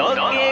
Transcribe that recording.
Dog